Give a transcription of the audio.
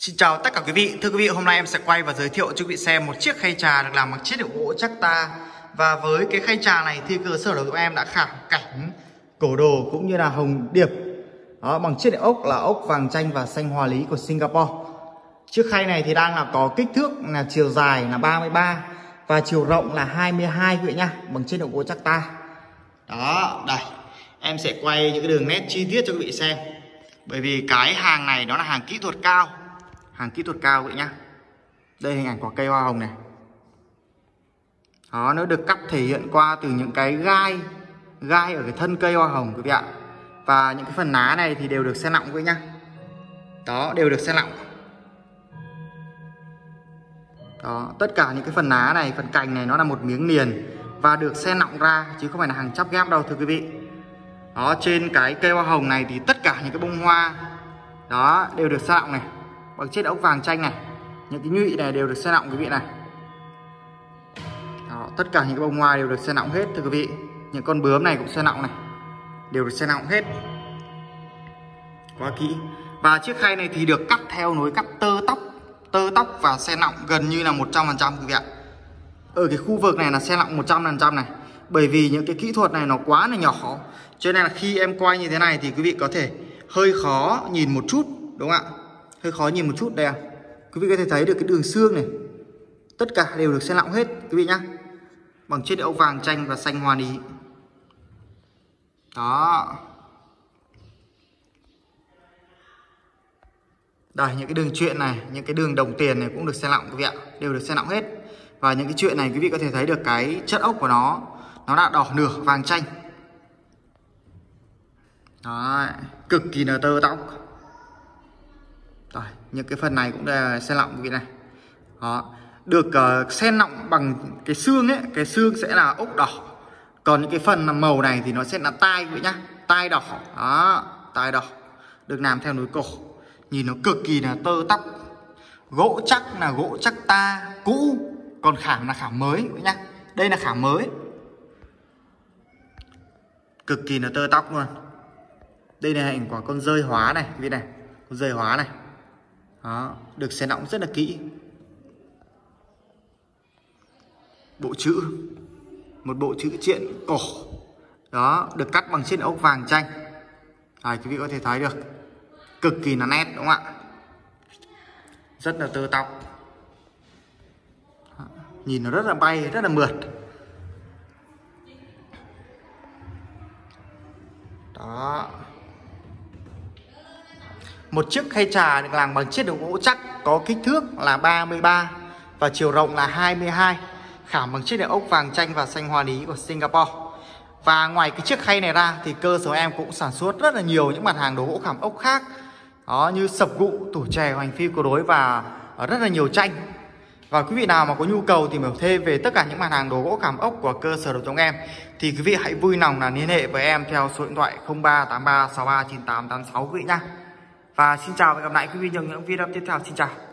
Xin chào tất cả quý vị. Thưa quý vị, hôm nay em sẽ quay và giới thiệu cho quý vị xem một chiếc khay trà được làm bằng chất liệu gỗ chắc ta. Và với cái khay trà này thì cơ sở của em đã khảm cảnh cổ đồ cũng như là hồng điệp. Đó, bằng chất liệu ốc là ốc vàng chanh và xanh hòa lý của Singapore. Chiếc khay này thì đang là có kích thước là chiều dài là 33 và chiều rộng là 22 quý vị nhá, bằng chất liệu gỗ chắc ta. Đó, đây. Em sẽ quay những cái đường nét chi tiết cho quý vị xem. Bởi vì cái hàng này nó là hàng kỹ thuật cao hàng kỹ thuật cao vậy nhá. Đây, hình ảnh của cây hoa hồng này. Đó nó được cắt thể hiện qua từ những cái gai gai ở cái thân cây hoa hồng, quý vị ạ. Và những cái phần lá này thì đều được xe lọng, quý nhá. Đó, đều được xe lọng. Đó, tất cả những cái phần lá này, phần cành này nó là một miếng liền và được xe lọng ra, chứ không phải là hàng chắp ghép đâu, thưa quý vị. Đó, trên cái cây hoa hồng này thì tất cả những cái bông hoa, đó, đều được xe lọng này bằng chiếc ốc vàng chanh này. Những cái nhụy này đều được xe nọng quý vị này. Đó, tất cả những cái bông hoa đều được xe nọng hết thưa quý vị. Những con bướm này cũng xe nọng này. Đều được xe nọng hết. Quá kỹ. Và chiếc khay này thì được cắt theo nối cắt tơ tóc. Tơ tóc và xe nọng gần như là 100% quý vị ạ. Ở cái khu vực này là xe nọng 100% này. Bởi vì những cái kỹ thuật này nó quá là nhỏ. Cho nên là khi em quay như thế này thì quý vị có thể hơi khó nhìn một chút đúng không ạ? Hơi khó nhìn một chút đây à. Quý vị có thể thấy được cái đường xương này. Tất cả đều được xe lọng hết quý vị nhá. Bằng chiếc ốc vàng chanh và xanh hoa ý đó. Đây những cái đường chuyện này những cái đường đồng tiền này cũng được xe lọng quý vị ạ. Đều được xe lọng hết. Và những cái chuyện này quý vị có thể thấy được cái chất ốc của nó. Nó đã đỏ nửa vàng chanh. Đấy, cực kỳ là tơ tóc rồi, những cái phần này cũng là xe lọng quý vị này. Đó, được ờ, uh, sen lọng bằng cái xương ấy, cái xương sẽ là ốc đỏ. Còn những cái phần màu này thì nó sẽ là tai quý vị nhá, tai đỏ. Đó, tai đỏ. Được làm theo núi cổ. Nhìn nó cực kỳ là tơ tóc. Gỗ chắc là gỗ chắc ta cũ, còn khảm là khảm mới quý nhá. Đây là khảm mới. Cực kỳ là tơ tóc luôn. Đây là hình của con rơi hóa này, quý vị này. Con rơi hóa này đó, được xé nóng rất là kỹ. Bộ chữ một bộ chữ triện cổ. Đó được cắt bằng chiếc ốc vàng chanh. À, quý vị có thể thấy được. Cực kỳ là nét đúng không ạ? Rất là tơ tóc. Nhìn nó rất là bay rất là mượt. Đó một chiếc khay trà được làm bằng chiếc đầu gỗ chắc có kích thước là 33 và chiều rộng là 22 khảm bằng chiếc đèn ốc vàng chanh và xanh hoa lý của Singapore. Và ngoài cái chiếc khay này ra thì cơ sở em cũng sản xuất rất là nhiều những mặt hàng đồ gỗ khảm ốc khác. Đó như sập gụ, tủ chè, hoành phi, cầu đối và ờ, rất là nhiều tranh và quý vị nào mà có nhu cầu tìm hiểu thêm về tất cả những mặt hàng đồ gỗ khảm ốc của cơ sở đồ chống em thì quý vị hãy vui lòng là liên hệ với em theo số điện thoại 0383639886 quý vị nhá. Và xin chào và gặp lại quý vị trong những video tiếp theo. Xin chào.